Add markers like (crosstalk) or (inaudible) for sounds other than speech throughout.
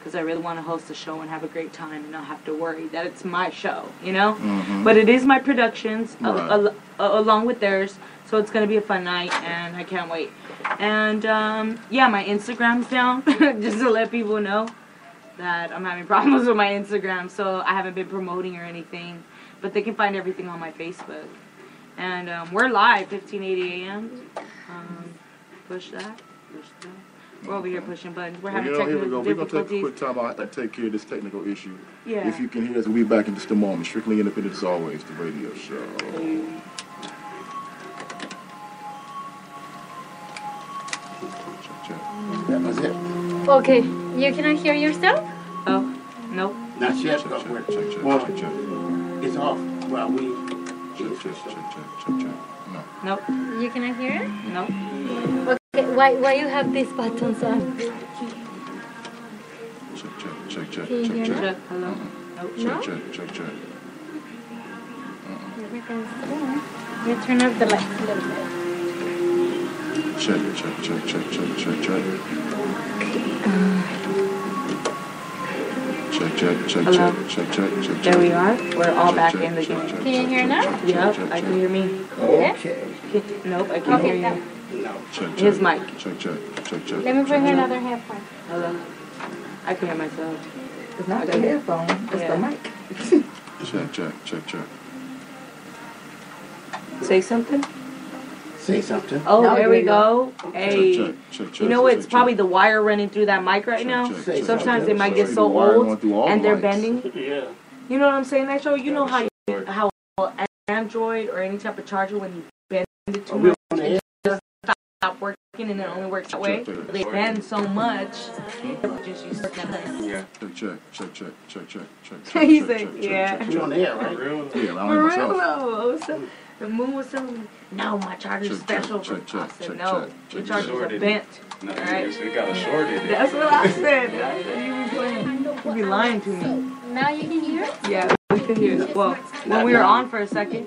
because I really want to host a show and have a great time and not have to worry that it's my show, you know. Mhm. But it is my productions Right. al- along with theirs, so it's gonna be a fun night, and I can't wait. And um, yeah, my Instagram's down, (laughs) just to let people know that I'm having (laughs) problems with my Instagram, so I haven't been promoting or anything. But they can find everything on my Facebook. And um, we're live, 1580 a.m. Um, push that, push that. We're over here pushing buttons. We're Well, having you know, here we go. technical We're gonna take a difficulties. quick time out and take care of this technical issue. Yeah. If you can hear us, we'll be back in just a moment. Strictly Independent as always, the radio show. Check, check. That was it. Okay, you cannot hear yourself? Oh, no. Not yet, Check, but check, we're, check, check, well, check, check. it's off. Well, we, Check, check, check, check, check, check. No. Nope. You cannot hear it? Nope. Okay, why why you have these buttons on? Check, check, check, check, Can you check, check. Check. Hello. Nope. No? Check, check, check, check. Everything's there. You turn up the lights a little bit. Check, check, check, check, check, check, check. Check, check, check, Hello? check, check, check, check. There we are. We're all Check, back check, in the check, game. Can you hear now? check, Yep, I can hear me. okay. Nope, I can't Okay, hear you. No. Check, His mic. Check, check, check, check. Let me bring her another headphone. Hello. I can hear myself. It's not the headphone, it's Yeah. the mic. (laughs) Check, check, check, check. Say something. Say something. Oh, Now there we we go. Hey. check, check, check. You know what? It's check, probably check. the wire running through that mic right Check, now. check, check, Sometimes check, it might get so the old going and they're mics. bending. (laughs) Yeah. You know what I'm saying? That show. You know how you, how Android or any type of charger when you bend it too Are we much, on the it air? just stop working and it only works that way. Check, check. They bend so much. Just use that. Check, check, check, check, check, check, check. (laughs) He check, said, check, check, yeah. check, We on the air, right? Yeah, I For don't real though. The moon was telling me, no, my charger's Check, check, special. check, check, I said, check, no, check, your check, chargers are bent. No, Right. it got shorted. That's what I said. I said you be playing. You be lying to me. Now you can hear? Yeah, we could hear. it. Well, when we were on for a second.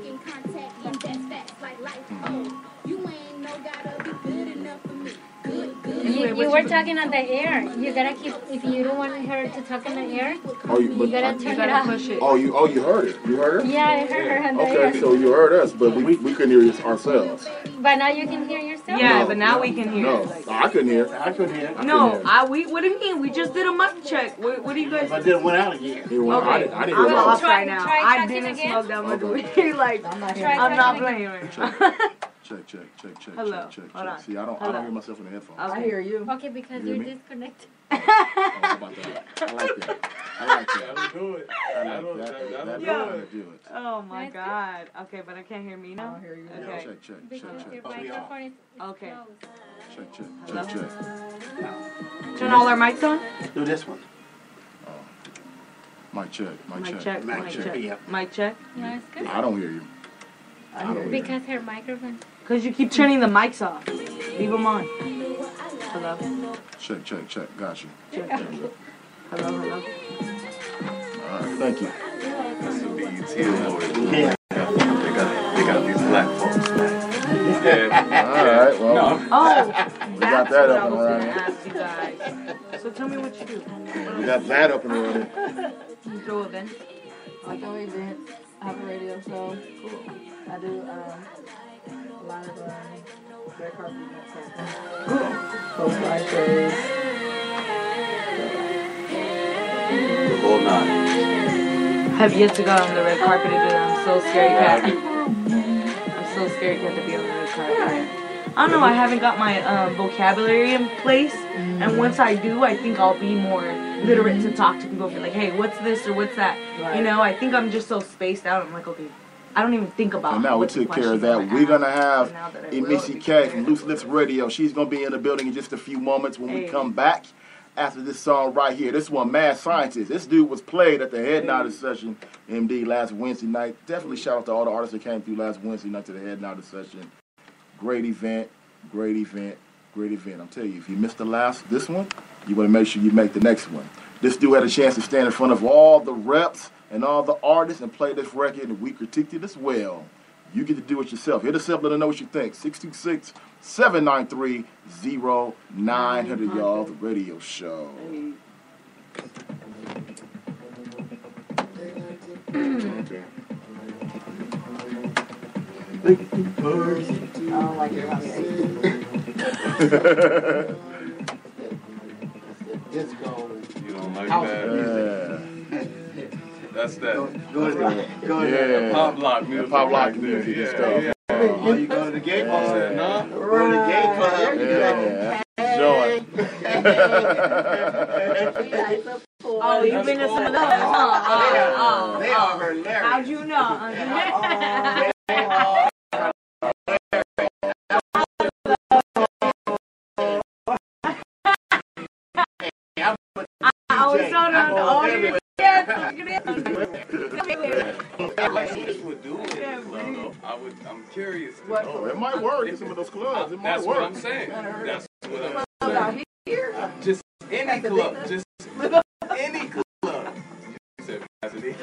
You, you were talking on the air. You gotta keep, if you don't want her to talk in the air, Oh, you, you gotta turn You it gotta off. push it. oh, you, oh, you heard it. You heard her? Yeah, I heard her on the Okay, air. so you heard us, but we, we couldn't hear it ourselves. But now you can hear yourself? Yeah, No, but now no, we can hear. No, Like, I couldn't hear. I couldn't hear. no, I we. What do you mean? We just did a mic check. What, what do you guys? But then it went out again. He went- I Okay, didn't, I didn't I'm hear off that. Try- right now. try I didn't again. smoke that much Okay. weed. (laughs) like, I'm not Try hearing. I'm not playing right now. (laughs) Check, check, check, check, Hello, check, check, hold check. on. See, I don't, I Hello. don't hear myself in the headphones. Okay. I hear you. Okay, because You you're me? disconnected. (laughs) Oh, how about that? I like that. I like that. That'll do it. I That'll, like that. that'll That, do Yeah. that'll it. do it. Oh my That's it. god. Okay, but I can't hear me I now. don't hear you. Okay. Check, check, Because check, your check, microphone is, is Okay. closed. check, check, Hello? check, check. Turn all our mics on. Do this one. Oh. Mic check, mic Mic check, check. Mic Mic check. check. Yeah. Mic check. No, it's good. I don't hear you. I don't hear you. Because her microphone. Cause you keep turning the mics off. Leave them on. Hello. Check, check, check. Got you. Check, check. Hello. Hello. All right, thank you. That's the BET Awards. Yeah. They got, they got these black folks. Yeah. All right, well, No. Oh, got that what up and running. ask you guys. So tell me what you do. we got that up and running. You throw events. I throw events. I have a radio show. Cool. I do um, The whole nine. Have yet to go on the red carpet that. I'm so scared, cat. I'm so scared, cat, to be on the red carpet. I don't know. I haven't got my um, vocabulary in place, and once I do, I think I'll be more literate to talk to people. Be like, hey, what's this or what's that? Right. You know, I think I'm just so spaced out. I'm like, okay, I don't even think about. So now we took care of that. We're gonna have Now that I K from Loose Lips Radio. She's gonna be in the building in just a few moments when we come back after this song right here. This one, Mad Scientist. This dude was played at the Head Nodder session, MD, last Wednesday night. Definitely shout out to all the artists that came through last Wednesday night to the Head Nodder session. Great event, great event, great event. I'm telling you, if you missed the last this one, you want to make sure you make the next one. This dude had a chance to stand in front of all the reps and all the artists and play this record, and we critiqued it as well. You get to do it yourself. Hit us up, let us know what you think. 626 793 0900, y'all, the radio show. Hey. Okay. Look at the birds. I don't like it around here. (laughs) Disco. You don't like House that? yeah. That's that. go to the, go to Yeah. Pop lock music. pop lock right music and Yeah, stuff. yeah. the, oh, you go to the gay I bar. said, nah. Go to the gay club. Yeah. Joy. (laughs) I was so done. Oh, you're This would do it. though. I would. I'm curious. What- know. It might work in some of those clubs. It might That's what work. I'm saying. That's what I'm saying. here, Just any club. Just any club. You said Pasadena.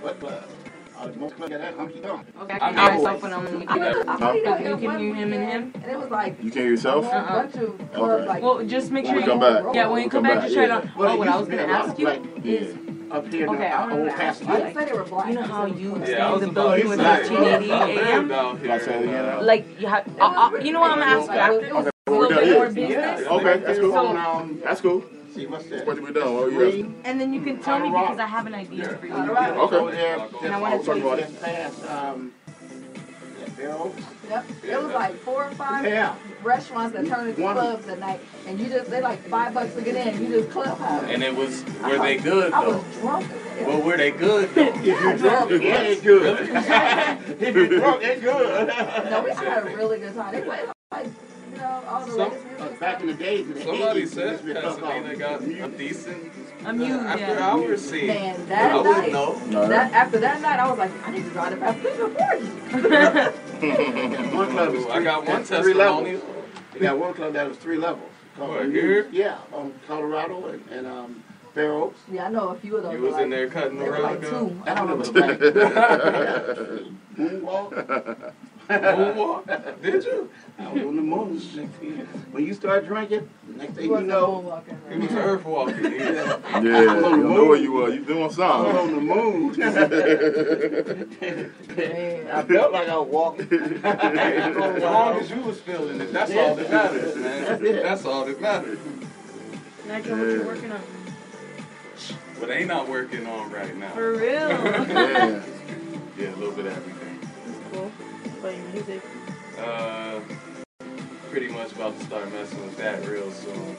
What club? Oh, most clubs got that hunky tonk. Okay, I I can hear myself when I'm I didn't know You can hear him and him? And it was like You can't hear yourself? Uh-uh. bunch of clubs Okay. like. Well, just make sure you come back. Yeah, when you come back, just try yeah. to. Well, Oh, what I was gonna ask you like is, Up here, Okay, I the wanted old to ask Pasadena. Said they were black. you know how you Yeah, stay in the building to with say. 1580 I lived AM? Like yeah. You have, uh, uh, you know what I'm gonna ask you after? It was Okay, A we're little bit more Yeah. business. Okay, that's cool. On, um, That's cool. See, what's that? What did we done? What were you asking? Green. And then you can tell me because I have an idea for you. Okay. Over there, And I wanna just tell you- just past, um, yeah, Yep. It was like four or five Yeah. restaurants that turned into One- clubs at night, and you just they like five bucks to get in. You just club hop. And it was. Were they good I was drunk. Well, were they good though? If you're drunk, it ain't good. if you're (laughs) drunk, it's good. No, we had a really good time. They played like you know all the Some- latest music. Back in the days, in the Somebody 80s, said this was tough Pasadena got a decent I'm you, after yeah. hours scene. Man, I that wouldn't night, know. No. that after that night, I was like, I need to drive to Pasadena for you. (laughs) One club was I got one that's three levels. testimonial. We got one club that was three levels. Called What, here? Yeah, on Colorado and, and um, Fair Oaks. Yeah, I know a few of those. You were was in there cutting the They were like rug two. I don't know. like (laughs) moonwalk. (laughs) Moonwalk? Did you? I was on the moon. When you start drinking, next thing He you wasn't know, moonwalking, He was earth walking. He- (laughs) Yeah, you know where you were. You doing something? I was on the moon. (laughs) I felt like I was walking. As long as you was feeling it, that's all that matters, man. That's all that matters. Nigel, what you working on? But they not working on right now. For real? Yeah. Yeah, a little bit of everything. cool. Playing music. Uh, pretty much about to start messing with that real soon.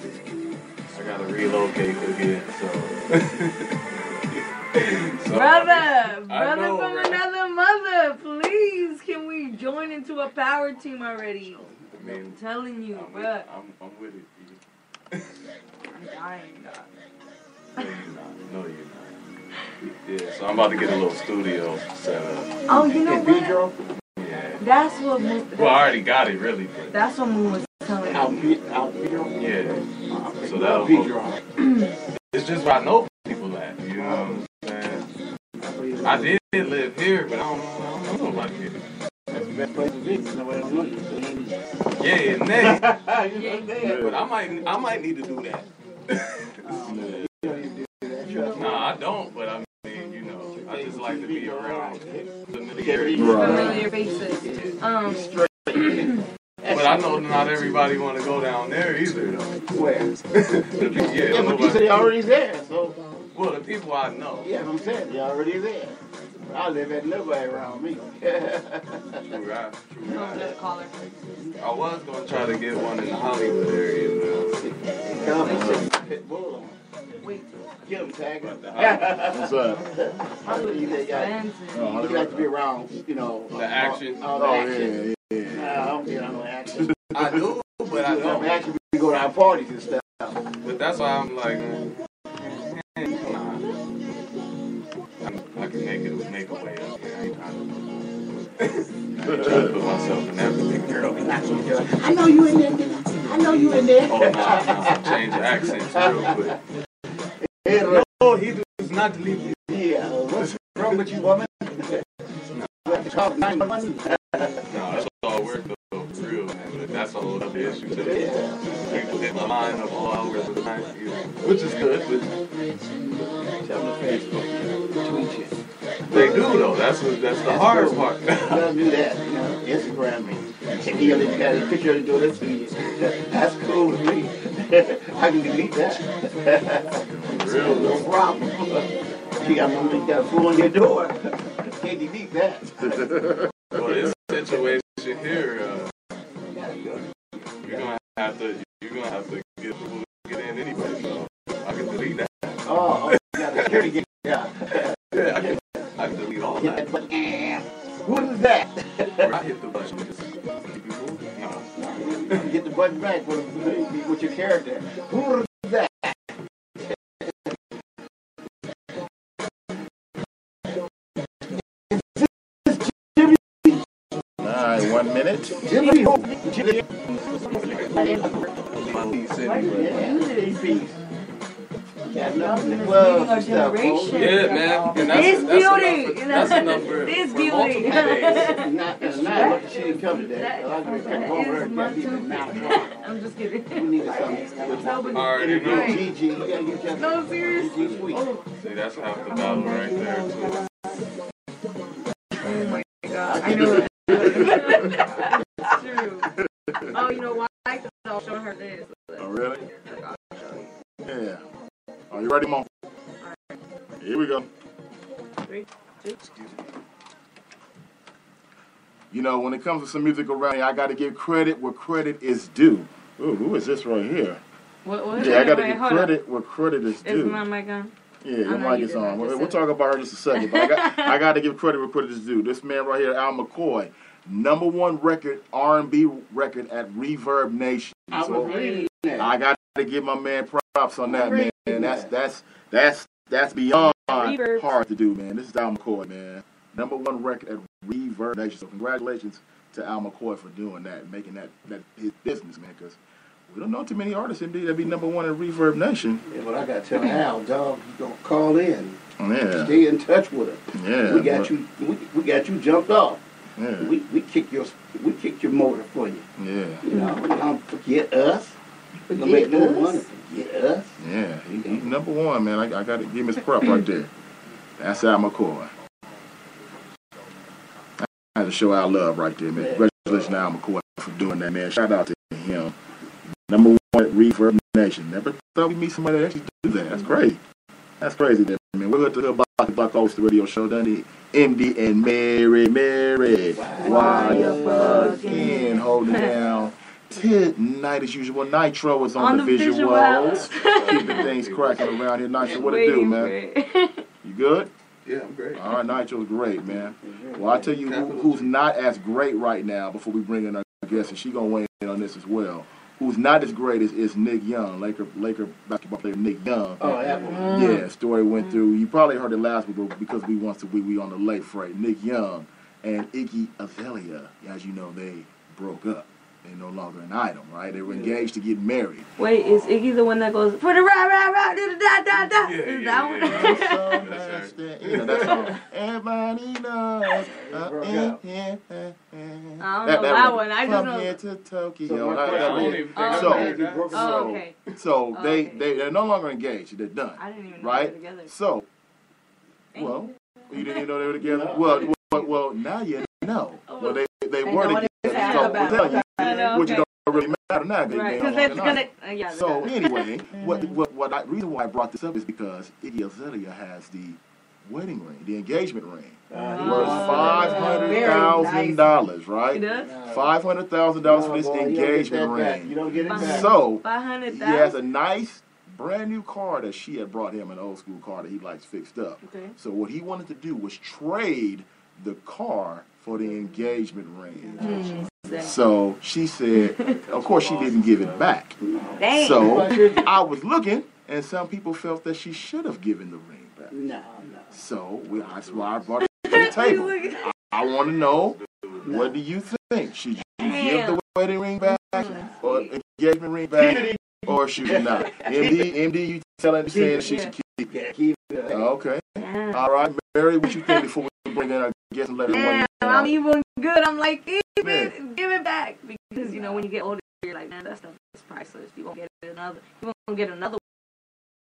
I gotta relocate again, so. (laughs) So, Brother, brother know, from right? another mother, please, can we join into a power team already? I I'm mean, telling you, I'm with. I'm, I'm with it. I'm dying. (laughs) No, you're not. No, you're not. Yeah, so I'm about to get a little studio set up. Oh, you know In what? Pedro, That's what. Mo- Well, I already got it, really, but that's what Moon was telling out, me. Pe- out Pedro. yeah. So So that that'll- Pedro. It's just where I know people laugh. you know what I'm saying? I did live here, but I don't know, I don't know nobody here. That's the best place to be. Nobody don't know you. So you ain't- Yeah, and they, (laughs) You know that. but I might, I might need to do that. (laughs) You don't need to do that. Trust me. nah, I don't, but I mean, you know, I just like to be around familiar. Right. Familiar faces. Um, But I know not everybody want to go down there either, though. Where? (laughs) Yeah, Yeah, but you nobody- said they already there, so well, the people I know. yeah, I'm saying they already there. I live at nobody around me. True right, true right. just call. I was gonna try to get one in the Hollywood area, but Come and pit bull on. Wait, Get him, tag him. But the Hollywood- What's up? You got- Expensive. Oh, you like to be around, you know. The action. All the Oh, action. yeah, yeah, yeah. Nah, I don't get on no action. I do, but I We don't don't. action. We go to our parties and stuff. But that's why I'm like, nah. I'm- can make it make a way up here. I ain't trying to, I ain't trying to put myself in everything, girl. I know you in there. I know you in there. Oh, nah, nah, change accents real quick. Yeah, No, he does not me. yeah. What's wrong with you, woman? Talk nine money. No, that's all work though, for real. But that's a whole other issue too. People that the line of all hours of the night. Which is good. Tell them Facebook, tweet you. They do though. That's what, that's the hard cool. part. Gotta do that, you know, Instagram me. Take me, you got a picture of doing this to you. That's cool with me. I can delete that. Real No problem. Gee, I'm gonna make that fool on your door. Can't delete that. Well, this situation here, uh, you're gonna have to you're gonna have to get get in anyway. So I can delete that. Oh, oh, got security character. Who is that? Right, one minute. Jimmy who? Jimmy. Yeah. Got nothing to love Our and stuff, folks. generation. Yeah, man. And that's, This that's beauty. enough for, that's enough for, This for beauty. multiple days. Not, that's not what she didn't come today. That- So I was gonna come over that and is get these my at nine o'clock. I'm just kidding. We needed something. Already know. Interview Gigi. You gotta get your No, seriously. Gigi Sweet. See, that's half the battle right there, too. Oh my god. I know it. it's true. Oh, you know why? Because I'll show her this. Oh, really? Yeah. Ready, Mo? Here we go. Three, two. You know, when it comes to some music around here, I got to give credit where credit is due. Ooh, who is this right here? What, what? Yeah, I got to give up. credit where credit is due. Is my mic on? Yeah, your mic is on. We'll, we'll talk about her in just a second. But I got, (laughs) I got to give credit where credit is due. This man right here, Al McCoy, number one record, R&B record at Reverb Nation. I So. I got to give my man props on that, man. Reading And that's that's that's that's beyond Reverb. hard to do, man. This is Al McCoy, man. Number one record at Reverb Nation. So congratulations to Al McCoy for doing that, making that that his business, man. Because we don't know too many artists indeed that be number one at Reverb Nation. Yeah, but I gotta tell Al, dog, you gonna call in. Oh, yeah, Stay in touch with her. yeah. we got but- you. We, we got you jumped off. Yeah, We we kick your we kick your motor for you. yeah, You know, you don't forget us. We're gonna make more money. Forget us. Yeah. He, he's number one, man. I, I got to give him his prop right there. That's Al McCoy. I had to show our love right there, man. Congratulations Al McCoy for doing that, man. Shout out to him. Number one at Reverb Nation. Never thought we'd meet somebody that actually do that. That's crazy. That's crazy, there, man. We're going to the Block Block radio show, done the MD and Mary, Mary. Why you fucking holding down? Tonight, as usual, Nitro is on, On the, the visuals. visuals. Keeping things cracking around here. Nitro, what it do, man? (laughs) You good? Yeah, I'm great. All right, Nitro's great, man. Well, I tell you who, who's not as great right now. Before we bring in our guest, and she gonna weigh in on this as well. Who's not as great is, is Nick Young, Laker Laker basketball player Nick Young. Oh, that one. Mm-hmm. Yeah, story went through. You probably heard it last week, but because we want to, we we on the late freight. Nick Young and Iggy Azalea, as you know, they broke up. They're no longer an item, right? They were engaged to get married. Wait, is Iggy the one that goes for the rah rah rah do the da da da? Yeah, Is yeah, that yeah. one? That's (laughs) right. You know that song. (laughs) Everybody knows. Uh, broke eh, up. eh, eh, eh. I don't know that one. I just From know- here to Tokyo. So That- what- that I don't was- even think Oh, So- heard that. broke Oh, So- okay. So Oh, they okay. they they're no longer engaged. They're done. I didn't even know Right? they were together. So Thank well, you. you didn't even know they were (laughs) together. No. well, well, well, now you know. Oh, Well, they they I were know together. So I'm about. telling you, I know, which okay. don't really matter now. 'cause Right, they because no gonna. Uh, yeah. So that- anyway, (laughs) what what what I, reason why I brought this up is because Iggy Azalea has the wedding ring, the engagement ring, Uh, worth Oh. five hundred thousand dollars, right? Five hundred thousand dollars for this No, boy, you don't engagement that back. ring. You don't get it back. So Five hundred he has a nice brand new car that she had brought him, an old school car that he likes fixed up. Okay. So what he wanted to do was trade the car for the engagement ring. So she said, of course she didn't give it back. Dang. So I was looking, and some people felt that she should have given the ring back. No, no. So we, that's why I brought it to the (laughs) table. I, I want to know, what do you think? Should you give the wedding ring back, or engagement ring back, or should you not? MD, MD, you telling saying she should keep Yeah, keep it. Okay. Damn. All right, Mary, what you think before we bring in our guest and let her weigh Damn, in? I'm even good. I'm like, give it, give it back. Because, you know, when you get older, you're like, man, that stuff is priceless. You won't get another. You won't get another